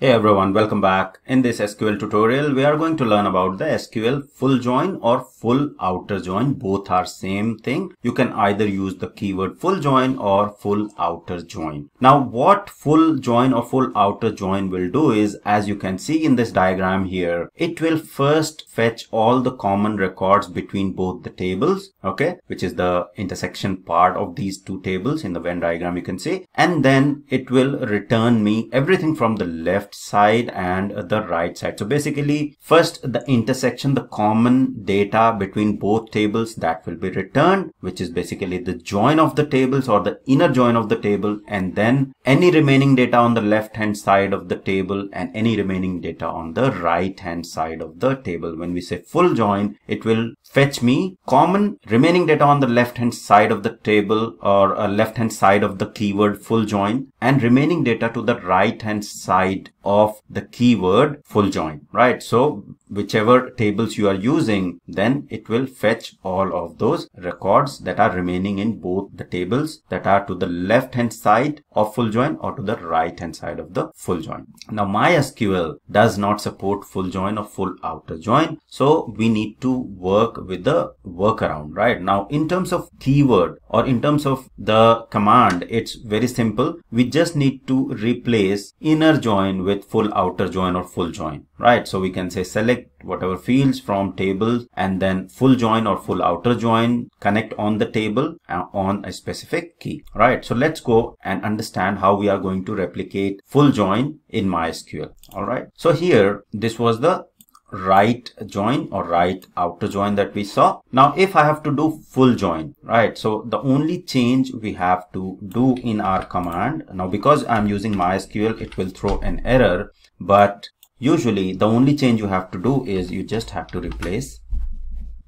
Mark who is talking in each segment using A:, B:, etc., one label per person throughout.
A: Hey everyone, welcome back. In this SQL tutorial, we are going to learn about the SQL full join or full outer join. Both are same thing. You can either use the keyword full join or full outer join. Now what full join or full outer join will do is, as you can see in this diagram here, it will first fetch all the common records between both the tables, okay, which is the intersection part of these two tables in the Venn diagram you can see, and then it will return me everything from the left left side and the right side. So basically first the intersection, the common data between both tables that will be returned, which is basically the join of the tables or the inner join of the table and then any remaining data on the left hand side of the table and any remaining data on the right hand side of the table. When we say full join, it will fetch me common remaining data on the left hand side of the table or uh, left hand side of the keyword full join and remaining data to the right hand side of the keyword full join, right? So whichever tables you are using, then it will fetch all of those records that are remaining in both the tables that are to the left hand side of full join or to the right hand side of the full join. Now MySQL does not support full join or full outer join. So we need to work with the workaround, right? Now in terms of keyword or in terms of the command, it's very simple. We just need to replace inner join with full outer join or full join, right? So we can say select whatever fields from table and then full join or full outer join connect on the table uh, on a specific key, right? So let's go and understand how we are going to replicate full join in MySQL. All right. So here, this was the right join or right outer join that we saw. Now, if I have to do full join, right? So the only change we have to do in our command now, because I'm using MySQL, it will throw an error, but usually the only change you have to do is you just have to replace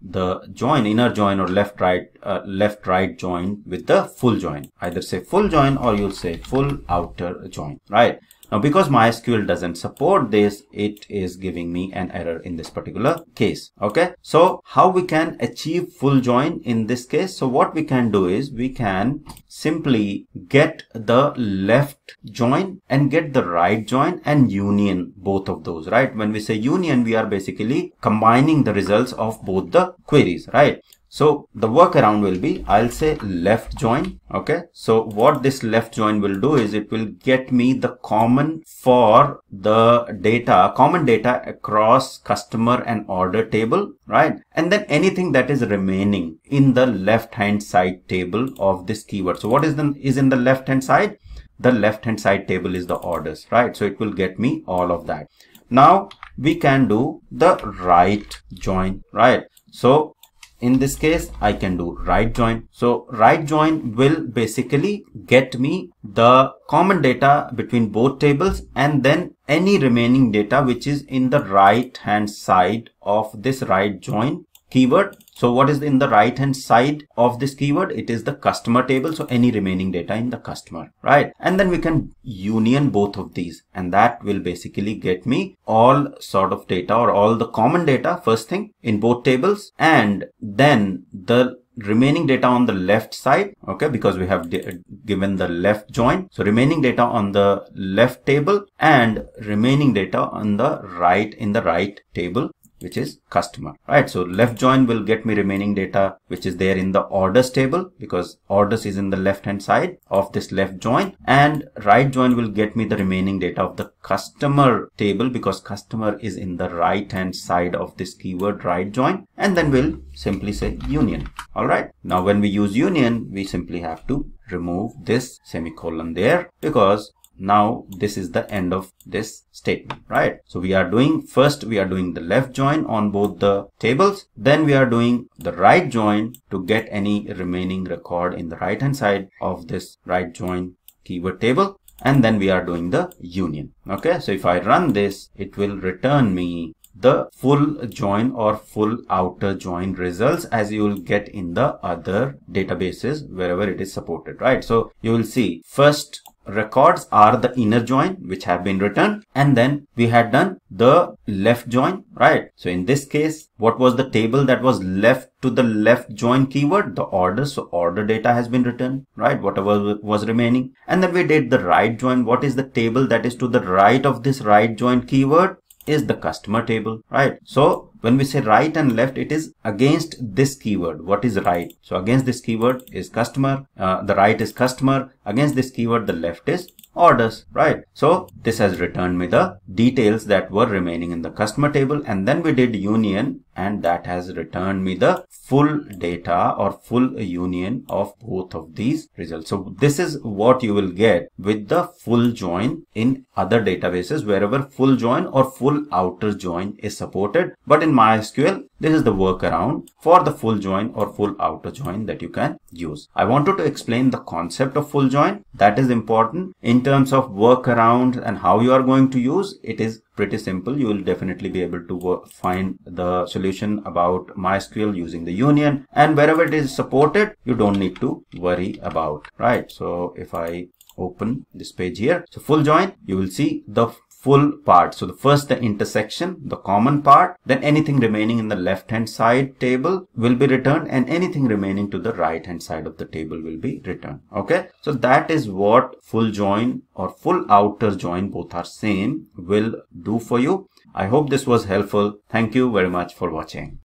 A: the join inner join or left right uh, left right join with the full join. Either say full join or you'll say full outer join right now, because MySQL doesn't support this, it is giving me an error in this particular case. Okay. So how we can achieve full join in this case? So what we can do is we can simply get the left join and get the right join and union both of those, right? When we say union, we are basically combining the results of both the queries, right? So the workaround will be, I'll say left join. Okay. So what this left join will do is it will get me the common for the data, common data across customer and order table, right? And then anything that is remaining in the left hand side table of this keyword. So what is the, is in the left hand side? The left hand side table is the orders, right? So it will get me all of that. Now we can do the right join, right? So in this case I can do right join. So right join will basically get me the common data between both tables and then any remaining data which is in the right hand side of this right join keyword so what is in the right hand side of this keyword? It is the customer table. So any remaining data in the customer, right? And then we can union both of these and that will basically get me all sort of data or all the common data first thing in both tables and then the remaining data on the left side okay because we have given the left join so remaining data on the left table and remaining data on the right in the right table which is customer, right? So left join will get me remaining data, which is there in the orders table because orders is in the left hand side of this left join and right join will get me the remaining data of the customer table because customer is in the right hand side of this keyword right join and then we'll simply say union. All right. Now when we use union, we simply have to remove this semicolon there because now this is the end of this statement right? So we are doing first we are doing the left join on both the tables. Then we are doing the right join to get any remaining record in the right hand side of this right join keyword table. And then we are doing the union okay? So if i run this it will return me the full join or full outer join results as you will get in the other databases wherever it is supported right? So you will see first records are the inner join which have been written and then we had done the left join, right? So in this case, what was the table that was left to the left join keyword? The order. So order data has been written, right? Whatever was remaining. And then we did the right join. What is the table that is to the right of this right join keyword? is the customer table, right? So when we say right and left, it is against this keyword. What is right? So against this keyword is customer. Uh, the right is customer. Against this keyword, the left is orders, right? So this has returned me the details that were remaining in the customer table. And then we did union and that has returned me the full data or full union of both of these results. So this is what you will get with the full join in other databases wherever full join or full outer join is supported. But in MySQL, this is the workaround for the full join or full outer join that you can use. I wanted to explain the concept of full join. That is important in terms of workaround and how you are going to use. It is pretty simple. You will definitely be able to find the solution about MySQL using the union and wherever it is supported, you don't need to worry about, right? So if I open this page here, so full join, you will see the full part. So the first the intersection, the common part, then anything remaining in the left hand side table will be returned and anything remaining to the right hand side of the table will be returned. Okay. So that is what full join or full outer join both are same will do for you. I hope this was helpful. Thank you very much for watching.